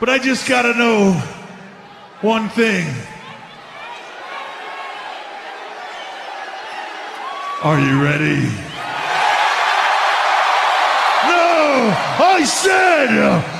But I just gotta know one thing. Are you ready? No! I said